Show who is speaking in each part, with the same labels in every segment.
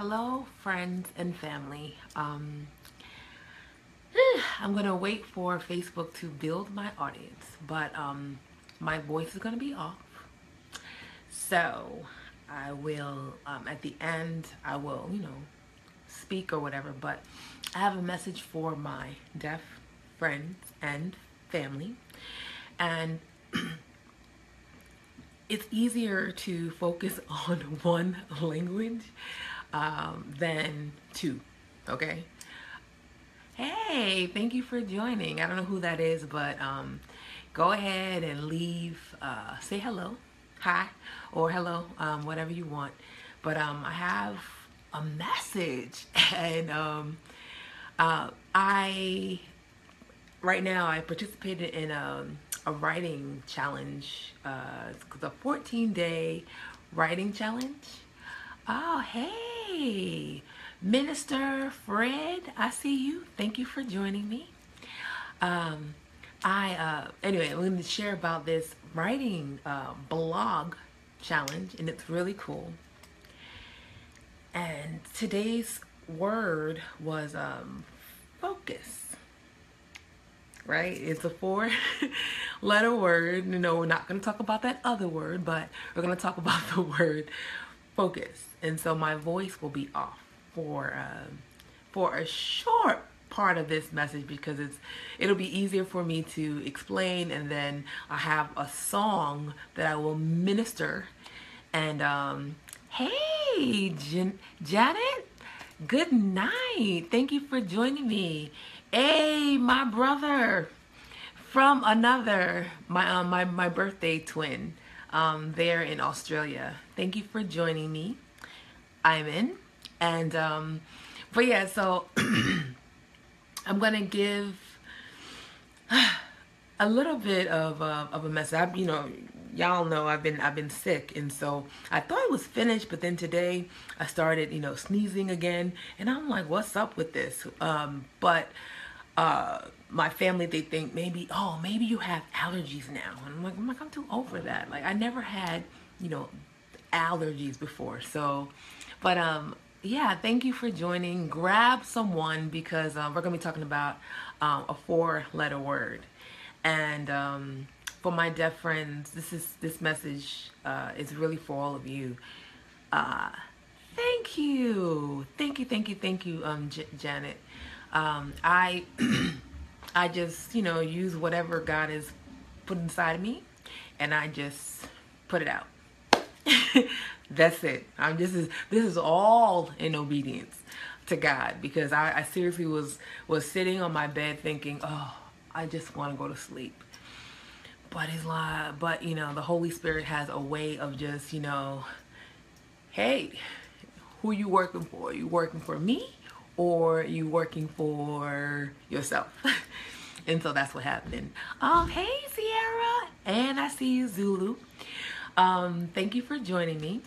Speaker 1: Hello, friends and family. Um, I'm gonna wait for Facebook to build my audience, but um, my voice is gonna be off. So I will, um, at the end, I will, you know, speak or whatever. But I have a message for my deaf friends and family, and it's easier to focus on one language um, than two. Okay. Hey, thank you for joining. I don't know who that is, but um, go ahead and leave. Uh, say hello, hi, or hello, um, whatever you want. But um, I have a message, and um, uh, I right now I participated in a, a writing challenge. Uh, a 14 day writing challenge. Oh, hey, Minister Fred, I see you. Thank you for joining me. Um, I uh, anyway, I'm going to share about this writing uh, blog challenge, and it's really cool. And today's word was um, focus. Right? It's a four letter word. Know, we're not going to talk about that other word, but we're going to talk about the word focus. And so my voice will be off for um, for a short part of this message because it's it'll be easier for me to explain and then I have a song that I will minister. And um hey Jan- Janet good night. Thank you for joining me. Hey my brother from another my um, my my birthday twin um there in Australia. Thank you for joining me. I'm in. And um but yeah so I'm gonna give a little bit of uh, of a message. I, you know, y'all know I've been I've been sick, and so I thought it was finished, but then today I started, you know, sneezing again, and I'm like, what's up with this? Um, but uh, my family they think maybe, oh, maybe you have allergies now, and I'm like, I'm like, I'm too over that. Like I never had, you know, allergies before, so, but um, yeah, thank you for joining. Grab someone because um, we're going to be talking about um, a four-letter word. And um, for my deaf friends, this is this message uh, is really for all of you. Uh, thank you, thank you, thank you, thank you, um, J- Janet. Um, I I just you know use whatever God has put inside of me, and I just put it out. That's it. I'm just this is all in obedience to God because I, I seriously was was sitting on my bed thinking, oh, I just want to go to sleep. But it's like, but you know, the Holy Spirit has a way of just, you know, hey, who you working for? You working for me or you working for yourself? and so that's what happened. Oh, hey, Sierra. And I see you, Zulu. Um, thank you for joining me.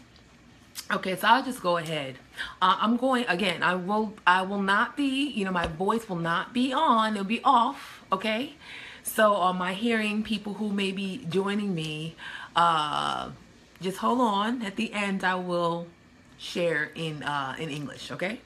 Speaker 1: Okay, so I'll just go ahead. Uh, I'm going again. I will. I will not be. You know, my voice will not be on. It'll be off. Okay. So on my hearing, people who may be joining me, uh, just hold on. At the end, I will share in uh, in English. Okay.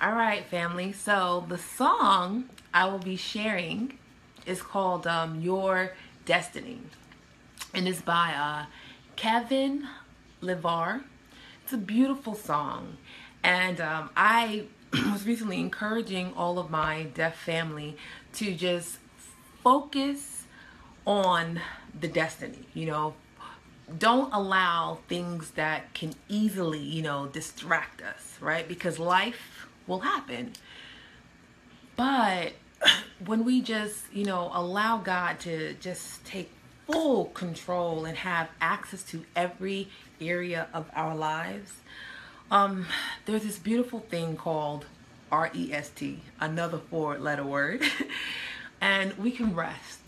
Speaker 1: All right, family. So the song I will be sharing is called um, Your Destiny. And it's by uh, Kevin LeVar. It's a beautiful song. And um, I was recently encouraging all of my deaf family to just focus on the destiny, you know, don't allow things that can easily, you know, distract us, right? Because life will happen. But when we just, you know, allow God to just take full control and have access to every area of our lives, um, there's this beautiful thing called REST, another four letter word, and we can rest.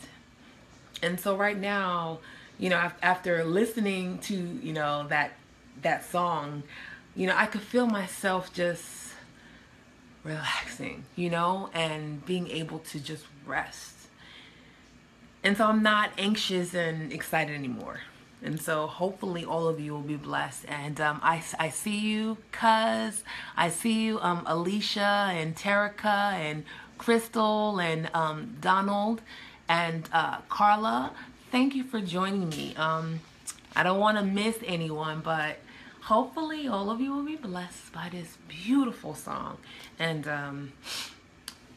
Speaker 1: And so right now, you know, after listening to, you know, that that song, you know, I could feel myself just relaxing, you know, and being able to just rest. And so I'm not anxious and excited anymore. And so hopefully all of you will be blessed. And um, I, I see you, Cuz. I see you, um, Alicia and Terica and Crystal and um, Donald and uh, Carla thank you for joining me. Um, I don't want to miss anyone, but hopefully all of you will be blessed by this beautiful song. And um,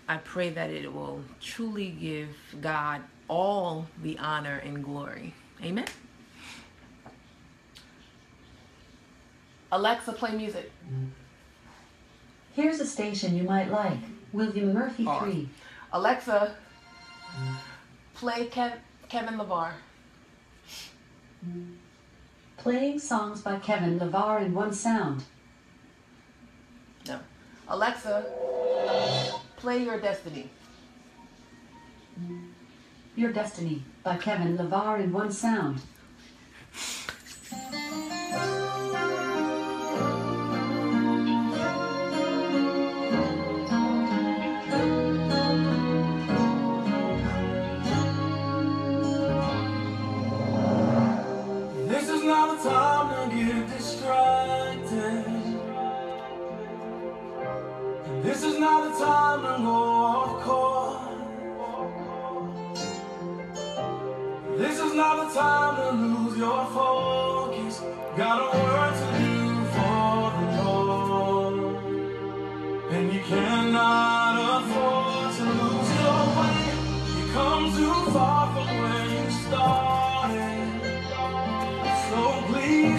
Speaker 1: I pray that it will truly give God all the honor and glory. Amen. Alexa, play music.
Speaker 2: Here's a station you might like. William Murphy 3.
Speaker 1: Alexa, play Kev Kevin LeVar.
Speaker 2: Playing songs by Kevin LeVar in one sound.
Speaker 1: No. Alexa, play Your Destiny.
Speaker 2: Your Destiny by Kevin LeVar in one sound.
Speaker 1: time to get distracted. This is not the time to go off course. This is not the time to lose your focus. Gotta work to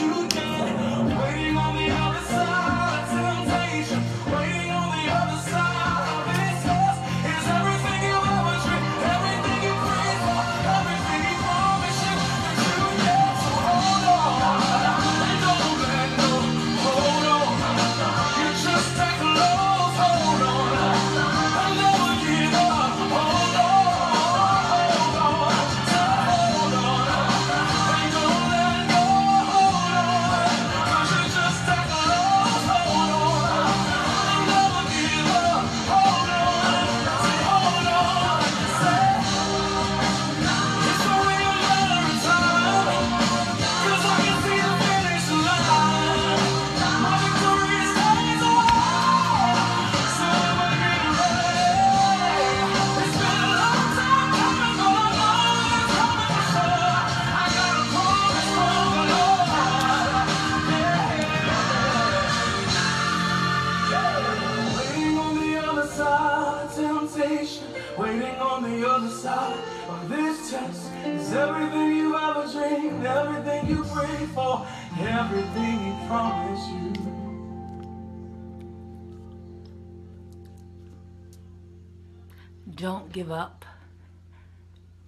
Speaker 1: you that everything he promised you. Don't give up.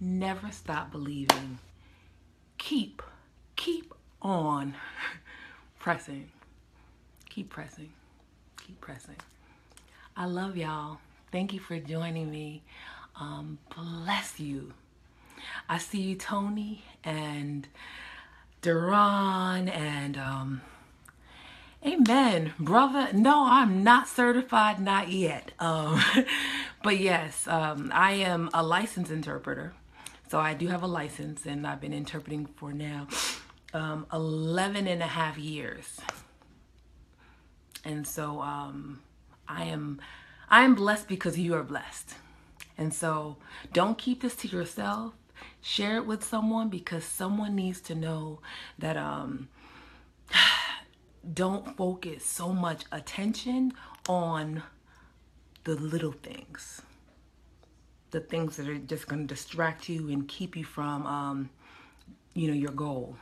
Speaker 1: Never stop believing. Keep, keep on pressing. Keep pressing. Keep pressing. I love y'all. Thank you for joining me. Um, bless you. I see you, Tony and Duran and um, Amen, brother. No, I'm not certified, not yet. Um, but yes, um, I am a licensed interpreter. So I do have a license and I've been interpreting for now um, 11 and a half years. And so um, I am I am blessed because you are blessed. And so don't keep this to yourself. Share it with someone because someone needs to know that um don't focus so much attention on the little things. The things that are just going to distract you and keep you from um you know your goal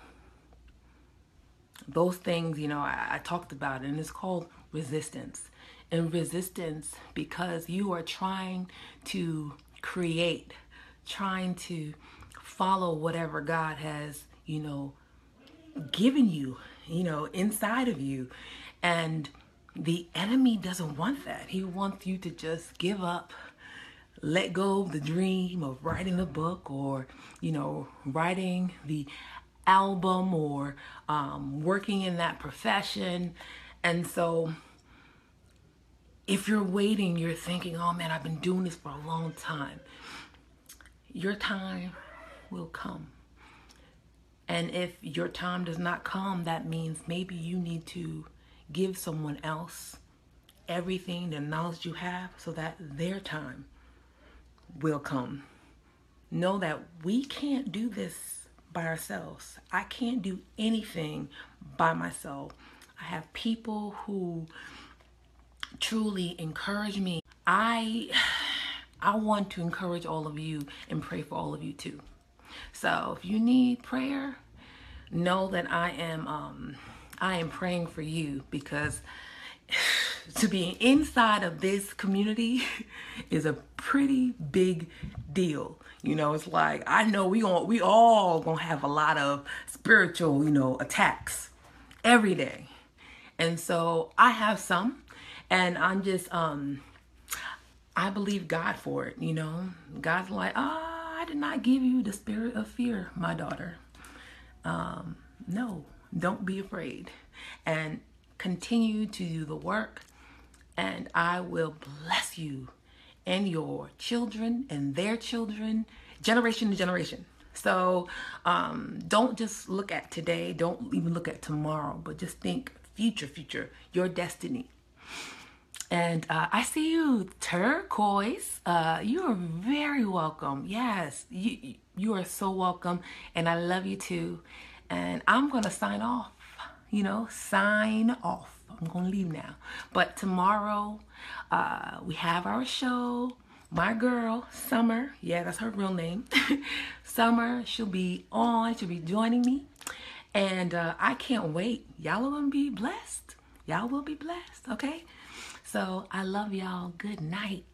Speaker 1: those things, you know, I, I talked about, it, and it's called resistance. And resistance because you are trying to create, trying to follow whatever God has, you know, given you, you know, inside of you. And the enemy doesn't want that. He wants you to just give up, let go of the dream of writing a book or, you know, writing the album or um, working in that profession. And so if you're waiting, you're thinking, oh man, I've been doing this for a long time. Your time will come. And if your time does not come, that means maybe you need to give someone else everything, the knowledge you have, so that their time will come. Know that we can't do this by ourselves. I can't do anything by myself. I have people who truly encourage me. I I want to encourage all of you and pray for all of you too. So if you need prayer, know that I am um I am praying for you because to be inside of this community is a pretty big deal. You know, it's like I know we going we all gonna have a lot of spiritual, you know, attacks every day. And so I have some and I'm just um I believe God for it, you know. God's like, ah, I did not give you the spirit of fear, my daughter. Um, no, don't be afraid. And continue to do the work, and I will bless you and your children and their children, generation to generation. So um, don't just look at today, don't even look at tomorrow, but just think future, future, your destiny. And uh, I see you, turquoise. Uh, you are very welcome. Yes, you you are so welcome, and I love you too. And I'm gonna sign off. You know, sign off. I'm gonna leave now. But tomorrow, uh, we have our show. my girl Summer, yeah, that's her real name. Summer, she'll be on, she'll be joining me. And uh, I can't wait. Y'all gonna be blessed. Y'all will be blessed, okay? So I love y'all. Good night.